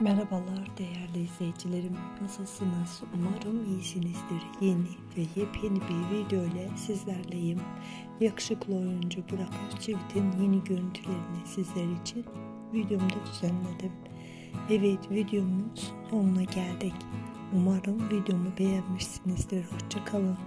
Merhabalar değerli izleyicilerim. Nasılsınız? Umarım iyisinizdir. Yeni ve yepyeni bir video ile sizlerleyim. Yakışıklı oyuncu Burak Özçivit'in yeni görüntülerini sizler için videomda düzenledim. Evet videomun sonuna geldik. Umarım videomu beğenmişsinizdir. Hoşçakalın.